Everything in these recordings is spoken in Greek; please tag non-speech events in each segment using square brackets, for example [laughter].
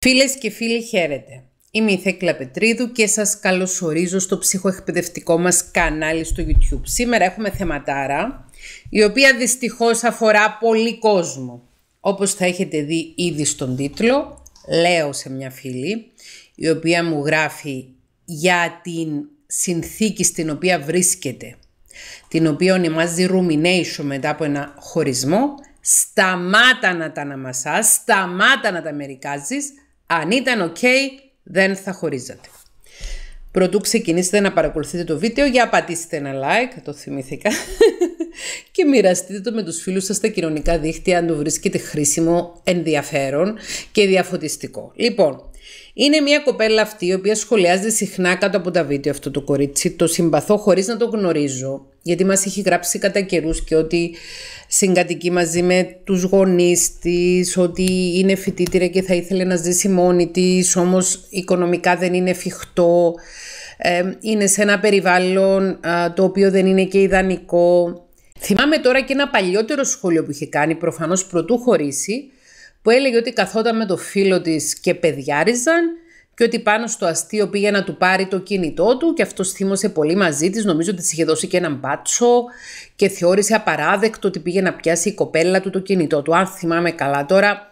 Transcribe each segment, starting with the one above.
Φίλες και φίλοι χαίρετε. Είμαι η Θέκλα Πετρίδου και σας καλωσορίζω στο ψυχοεκπαιδευτικό μας κανάλι στο YouTube. Σήμερα έχουμε θεματάρα, η οποία δυστυχώς αφορά πολύ κόσμο. Όπως θα έχετε δει ήδη στον τίτλο, λέω σε μια φίλη, η οποία μου γράφει για την συνθήκη στην οποία βρίσκεται, την οποία ονομάζει rumination μετά από ένα χωρισμό, σταμάτα να τα αναμασάς, σταμάτα να τα μερικάζεις, αν ήταν ok, δεν θα χωρίζατε. Πρωτού ξεκινήσετε να παρακολουθείτε το βίντεο, για πατήστε ένα like, το θυμήθηκα, [laughs] και μοιραστείτε το με τους φίλους σας στα κοινωνικά δίκτυα αν το βρίσκετε χρήσιμο, ενδιαφέρον και διαφωτιστικό. Λοιπόν, είναι μια κοπέλα αυτή η οποία σχολιάζεται συχνά κάτω από τα βίντεο αυτό το κορίτσι. Το συμπαθώ χωρίς να το γνωρίζω, γιατί μας έχει γράψει κατά καιρούς και ότι συγκατοικεί μαζί με τους γονείς της, ότι είναι φοιτήτρια και θα ήθελε να ζήσει μόνη της, όμως οικονομικά δεν είναι εφικτό, είναι σε ένα περιβάλλον το οποίο δεν είναι και ιδανικό. Θυμάμαι τώρα και ένα παλιότερο σχόλιο που είχε κάνει, προφανώς πρωτού χωρίσει, που έλεγε ότι καθόταν με το φίλο της και παιδιάριζαν και ότι πάνω στο αστείο πήγε να του πάρει το κινητό του και αυτός θύμωσε πολύ μαζί της, νομίζω ότι της είχε δώσει και έναν μπάτσο και θεώρησε απαράδεκτο ότι πήγε να πιάσει η κοπέλα του το κινητό του. Αν θυμάμαι καλά τώρα, ε,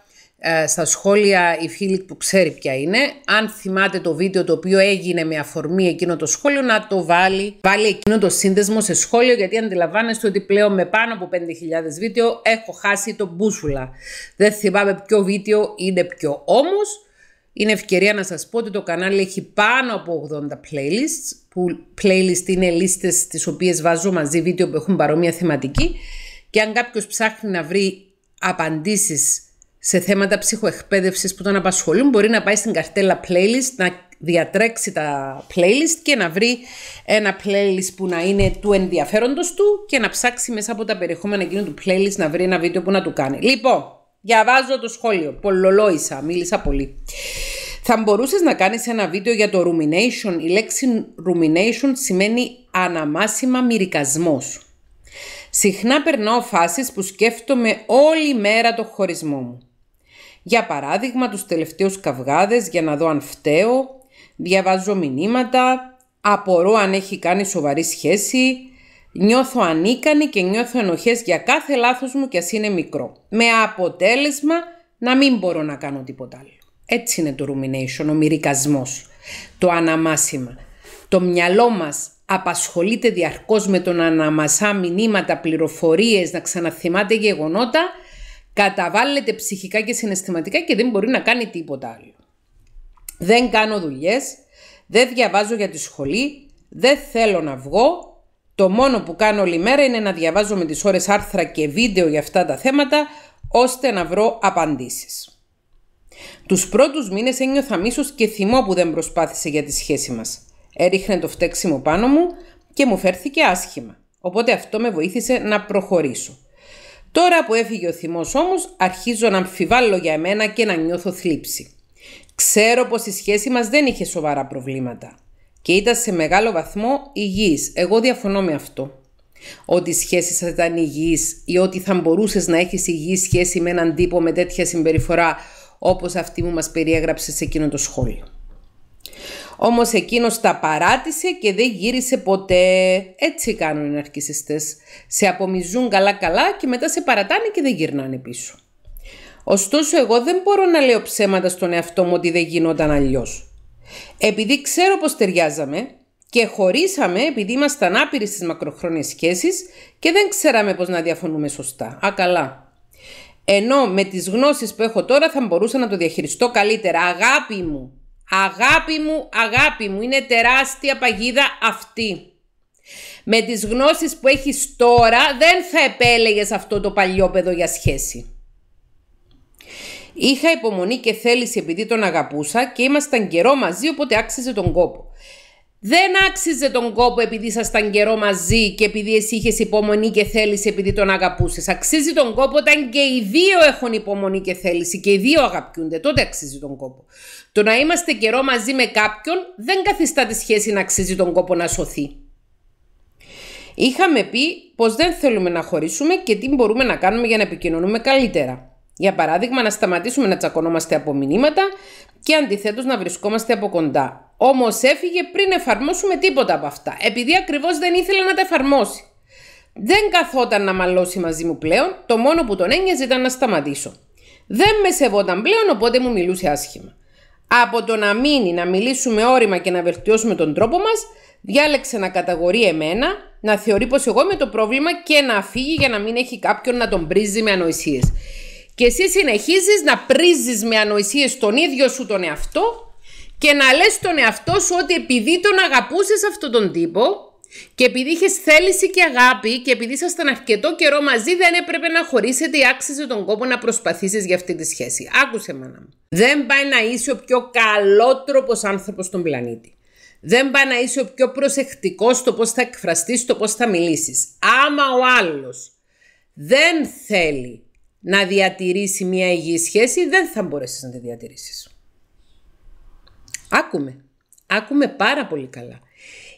στα σχόλια η φίλη που ξέρει ποια είναι, αν θυμάται το βίντεο το οποίο έγινε με αφορμή εκείνο το σχόλιο, να το βάλει, βάλει εκείνο το σύνδεσμο σε σχόλιο, γιατί αντιλαμβάνεστε ότι πλέον με πάνω από 5.000 βίντεο έχω χάσει το μπούσουλα. Δεν θυμάμαι ποιο βίντεο είναι ποιο. Όμως, είναι ευκαιρία να σας πω ότι το κανάλι έχει πάνω από 80 playlists, που playlist είναι λίστες τις οποίες βάζω μαζί βίντεο που έχουν παρόμοια θεματική και αν κάποιος ψάχνει να βρει απαντήσεις σε θέματα ψυχοεκπαίδευσης που τον απασχολούν μπορεί να πάει στην καρτέλα playlist, να διατρέξει τα playlist και να βρει ένα playlist που να είναι του ενδιαφέροντος του και να ψάξει μέσα από τα περιεχόμενα εκείνου του playlist να βρει ένα βίντεο που να του κάνει. Λοιπόν, διαβάζω το σχόλιο. Πολλολόησα, μίλησα πολύ. Θα μπορούσες να κάνεις ένα βίντεο για το rumination. Η λέξη rumination σημαίνει αναμάσιμα μυρικασμός. Συχνά περνάω φάσεις που σκέφτομαι όλη μέρα το χωρισμό μου. Για παράδειγμα, τους τελευταίους καυγάδες για να δω αν φταίω, διαβάζω μηνύματα, απορώ αν έχει κάνει σοβαρή σχέση, νιώθω ανίκανη και νιώθω ενοχές για κάθε λάθος μου και ας είναι μικρό. Με αποτέλεσμα να μην μπορώ να κάνω τίποτα άλλο. Έτσι είναι το rumination, ο μυρικασμός, το αναμάσιμα. Το μυαλό μας απασχολείται διαρκώς με το να αναμασά μηνύματα, πληροφορίες, να ξαναθυμάται γεγονότα καταβάλλεται ψυχικά και συναισθηματικά και δεν μπορεί να κάνει τίποτα άλλο. Δεν κάνω δουλειές, δεν διαβάζω για τη σχολή, δεν θέλω να βγω, το μόνο που κάνω όλη μέρα είναι να διαβάζω με τις ώρες άρθρα και βίντεο για αυτά τα θέματα, ώστε να βρω απαντήσεις. Τους πρώτους μήνες ένιωθα μίσος και θυμό που δεν προσπάθησε για τη σχέση μας. Έριχνε το φταίξιμο πάνω μου και μου φέρθηκε άσχημα. Οπότε αυτό με βοήθησε να προχωρήσω. Τώρα που έφυγε ο θυμός όμως, αρχίζω να αμφιβάλλω για εμένα και να νιώθω θλίψη. Ξέρω πως η σχέση μας δεν είχε σοβαρά προβλήματα και ήταν σε μεγάλο βαθμό υγιής. Εγώ διαφωνώ με αυτό. Ότι η σχέση σας ήταν υγιής ή ότι θα μπορούσες να έχεις υγιή σχέση με έναν τύπο με τέτοια συμπεριφορά όπως αυτή που μας περιέγραψες σε εκείνο το σχόλιο. Όμως εκείνος τα παράτησε και δεν γύρισε ποτέ. Έτσι κάνουν οι ναρκισιστές. Σε απομυζούν καλά καλά και μετά σε παρατάνε και δεν γυρνάνε πίσω. Ωστόσο εγώ δεν μπορώ να λέω ψέματα στον εαυτό μου ότι δεν γινόταν αλλιώς. Επειδή ξέρω πως ταιριάζαμε και χωρίσαμε επειδή ήμασταν άπειροι στις μακροχρόνιες σχέσεις και δεν ξέραμε πως να διαφωνούμε σωστά. Α, καλά. Ενώ με τις γνώσεις που έχω τώρα θα μπορούσα να το διαχειριστώ καλύτερα. Αγάπη μου, Αγάπη μου, αγάπη μου, είναι τεράστια παγίδα αυτή. Με τις γνώσεις που έχεις τώρα δεν θα επέλεγες αυτό το παλιόπεδο για σχέση. Είχα υπομονή και θέληση επειδή τον αγαπούσα και ήμασταν καιρό μαζί οπότε άξιζε τον κόπο. Δεν άξιζε τον κόπο επειδή ήσασταν καιρό μαζί και επειδή εσύ είχες υπομονή και θέληση επειδή τον αγαπούσες. Αξίζει τον κόπο όταν και οι δύο έχουν υπομονή και θέληση και οι δύο αγαπιούνται. Τότε αξίζει τον κόπο. Το να είμαστε καιρό μαζί με κάποιον δεν καθιστά τη σχέση να αξίζει τον κόπο να σωθεί. Είχαμε πει πως δεν θέλουμε να χωρίσουμε και τι μπορούμε να κάνουμε για να επικοινωνούμε καλύτερα. Για παράδειγμα, να σταματήσουμε να τσακωνόμαστε από μηνύματα και αντιθέτως να βρισκόμαστε από κοντά. Όμως έφυγε πριν εφαρμόσουμε τίποτα από αυτά, επειδή ακριβώς δεν ήθελε να τα εφαρμόσει. Δεν καθόταν να μαλώσει μαζί μου πλέον, το μόνο που τον ένοιαζε ήταν να σταματήσω. Δεν με σεβόταν πλέον, οπότε μου μιλούσε άσχημα. Από το να μείνει, να μιλήσουμε όρημα και να βελτιώσουμε τον τρόπο μας, διάλεξε να καταγορεί εμένα, να θεωρεί πως εγώ είμαι το πρόβλημα και να φύγει για να μην έχει κάποιον να τον πρίζει με ανοησίες. Και εσύ συνεχίζεις να πρίζεις με ανοησίες τον ίδιο σου τον εαυτό και να λες τον εαυτό σου ότι επειδή τον αγαπούσες αυτόν τον τύπο και επειδή είχες θέληση και αγάπη και επειδή ήσασταν αρκετό καιρό μαζί, δεν έπρεπε να χωρίσετε ή άξιζε τον κόπο να προσπαθήσεις για αυτή τη σχέση. Άκουσε, μάνα μου. Δεν πάει να είσαι ο πιο καλότροπος άνθρωπος στον πλανήτη. Δεν πάει να είσαι ο πιο προσεκτικός στο πώς θα εκφραστείς, στο πώς θα μιλήσεις. Άμα ο άλλος δεν θέλει να διατηρήσει μια υγιή σχέση, δεν θα μπορέσεις να τη διατηρήσεις. Άκουμε. Άκουμε πάρα πολύ καλά.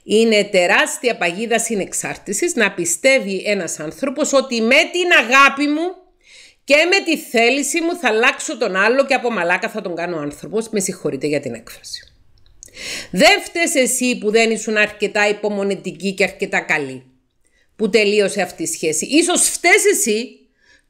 Είναι τεράστια παγίδα συνεξάρτησης να πιστεύει ένας άνθρωπος ότι με την αγάπη μου και με τη θέληση μου θα αλλάξω τον άλλο και από μαλάκα θα τον κάνω άνθρωπος. Με συγχωρείτε για την έκφραση. Δεν φταίς εσύ που δεν ήσουν αρκετά υπομονετική και αρκετά καλή που τελείωσε αυτή η σχέση. Ίσως φταίς εσύ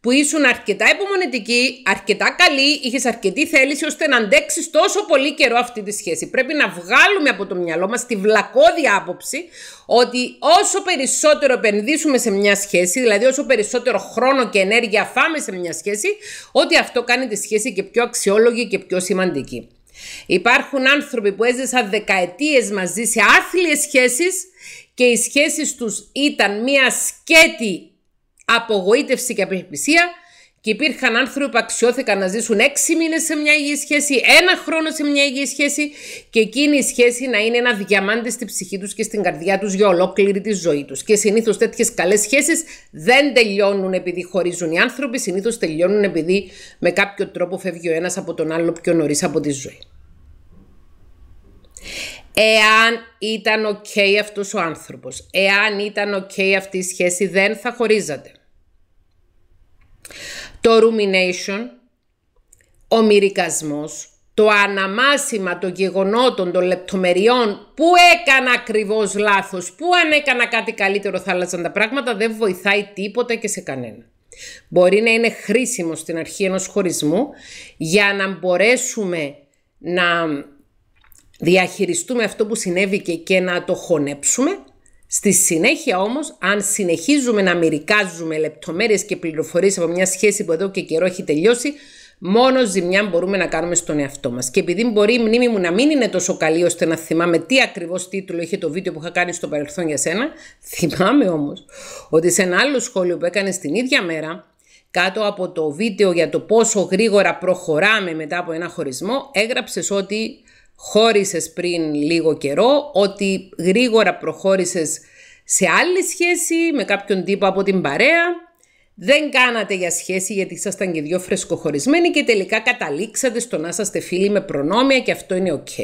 που ήσουν αρκετά υπομονετική, αρκετά καλή, είχες αρκετή θέληση ώστε να αντέξεις τόσο πολύ καιρό αυτή τη σχέση. Πρέπει να βγάλουμε από το μυαλό μας τη βλακώδη άποψη ότι όσο περισσότερο επενδύσουμε σε μια σχέση, δηλαδή όσο περισσότερο χρόνο και ενέργεια φάμε σε μια σχέση, ότι αυτό κάνει τη σχέση και πιο αξιόλογη και πιο σημαντική. Υπάρχουν άνθρωποι που έζησαν δεκαετίες μαζί σε άθλιες σχέσεις και οι σχέσεις τους ήταν μια σκέτη απογοήτευση και απελπισία και υπήρχαν άνθρωποι που αξιώθηκαν να ζήσουν έξι μήνες σε μια υγιή σχέση, ένα χρόνο σε μια υγιή σχέση και εκείνη η σχέση να είναι ένα διαμάντι στη ψυχή τους και στην καρδιά τους για ολόκληρη τη ζωή τους. Και συνήθως τέτοιες καλές σχέσεις δεν τελειώνουν επειδή χωρίζουν οι άνθρωποι, συνήθως τελειώνουν επειδή με κάποιο τρόπο φεύγει ο ένας από τον άλλο πιο νωρίς από τη ζωή. Εάν ήταν ok αυτός ο άνθρωπος, εάν ήταν ok αυτή η σχέση, δεν θα χωρίζατε. Το rumination, ο μυρικασμός, το αναμάσιμα των γεγονότων, των λεπτομεριών, που έκανα ακριβώς λάθος, που αν έκανα κάτι καλύτερο θα άλλαζαν τα πράγματα, δεν βοηθάει τίποτα και σε κανένα. Μπορεί να είναι χρήσιμο στην αρχή ενός χωρισμού για να μπορέσουμε να διαχειριστούμε αυτό που συνέβηκε και να το χωνέψουμε Στη συνέχεια όμως, αν συνεχίζουμε να μερικάζουμε λεπτομέρειες και πληροφορίες από μια σχέση που εδώ και καιρό έχει τελειώσει, μόνο ζημιά μπορούμε να κάνουμε στον εαυτό μας. Και επειδή μπορεί η μνήμη μου να μην είναι τόσο καλή ώστε να θυμάμαι τι ακριβώς τίτλο είχε το βίντεο που είχα κάνει στο παρελθόν για σένα, [laughs] θυμάμαι όμως ότι σε ένα άλλο σχόλιο που έκανε την ίδια μέρα, κάτω από το βίντεο για το πόσο γρήγορα προχωράμε μετά από ένα χωρισμό, έγραψες ότι χώρισες πριν λίγο καιρό, ότι γρήγορα προχώρησες σε άλλη σχέση με κάποιον τύπο από την παρέα, δεν κάνατε για σχέση γιατί ήσασταν και δυο φρεσκοχωρισμένοι και τελικά καταλήξατε στο να είσαστε φίλοι με προνόμια και αυτό είναι ok.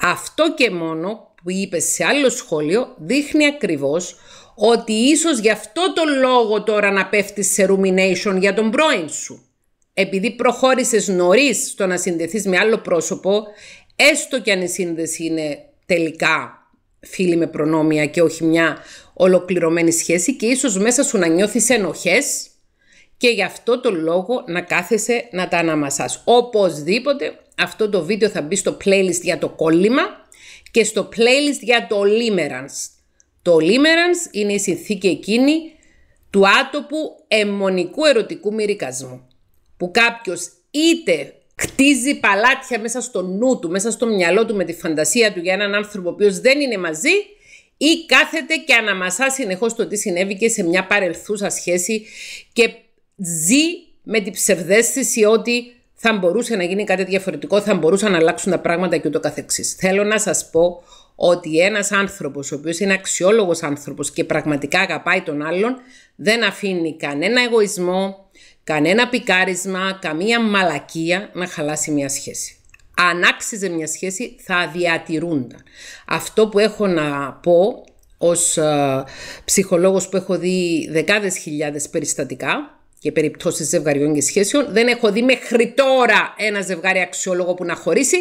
Αυτό και μόνο που είπες σε άλλο σχόλιο δείχνει ακριβώς ότι ίσως γι' αυτό το λόγο τώρα να πέφτεις σε rumination για τον πρώην σου επειδή προχώρησες νωρίς στο να συνδεθείς με άλλο πρόσωπο, έστω και αν η σύνδεση είναι τελικά φίλη με προνόμια και όχι μια ολοκληρωμένη σχέση και ίσως μέσα σου να νιώθεις ενοχές και γι' αυτό το λόγο να κάθεσαι να τα αναμασάς. Οπωσδήποτε αυτό το βίντεο θα μπει στο playlist για το κόλλημα και στο playlist για το limerence. Το limerence είναι η συνθήκη εκείνη του άτοπου αιμονικού ερωτικού μυρικασμού που κάποιος είτε χτίζει παλάτια μέσα στο νου του, μέσα στο μυαλό του με τη φαντασία του για έναν άνθρωπο ο οποίος δεν είναι μαζί ή κάθεται και αναμασά συνεχώς το τι συνέβη και σε μια παρελθούσα σχέση και ζει με την ψευδέστηση ότι θα μπορούσε να γίνει κάτι διαφορετικό, θα μπορούσαν να αλλάξουν τα πράγματα και ούτω καθεξής. Θέλω να σας πω ότι ένας άνθρωπος ο οποίος είναι αξιόλογος άνθρωπος και πραγματικά αγαπάει τον άλλον δεν αφήνει κανένα εγωισμό, κανένα πικάρισμα, καμία μαλακία να χαλάσει μια σχέση. Αν άξιζε μια σχέση θα διατηρούνταν. Αυτό που έχω να πω ως ε, ψυχολόγος που έχω δει δεκάδες χιλιάδες περιστατικά και περιπτώσεις ζευγαριών και σχέσεων. Δεν έχω δει μέχρι τώρα ένα ζευγάρι αξιόλογο που να χωρίσει.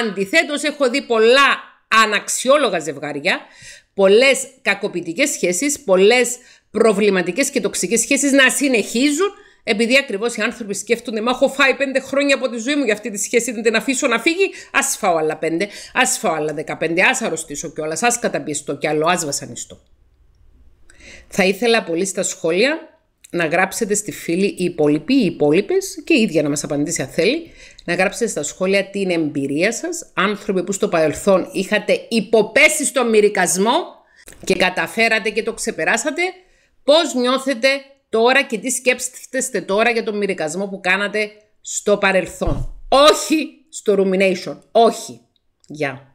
Αντιθέτως έχω δει πολλά αναξιόλογα ζευγάρια, πολλές κακοποιητικές σχέσεις, πολλές προβληματικές και τοξικές σχέσεις να συνεχίζουν επειδή ακριβώς οι άνθρωποι σκέφτονται, Μα έχω φάει πέντε χρόνια από τη ζωή μου για αυτή τη σχέση, δεν την αφήσω να φύγει. Α φάω άλλα πέντε, ας φάω άλλα δεκαπέντε, ας αρρωστήσω κιόλας, ας καταπιεστώ κι άλλο, ας βασανιστώ. Θα ήθελα πολύ στα σχόλια να γράψετε στη φίλη οι υπόλοιποι, οι υπόλοιπες και η ίδια να μας απαντήσει αν θέλει, να γράψετε στα σχόλια την εμπειρία σας, άνθρωποι που στο παρελθόν είχατε υποπέσει στον μυρικασμό και καταφέρατε και το ξεπεράσατε, πώς νιώθετε τώρα και τι σκέφτεστε τώρα για τον μυρικασμό που κάνατε στο παρελθόν. Όχι στο rumination. Όχι. Γεια.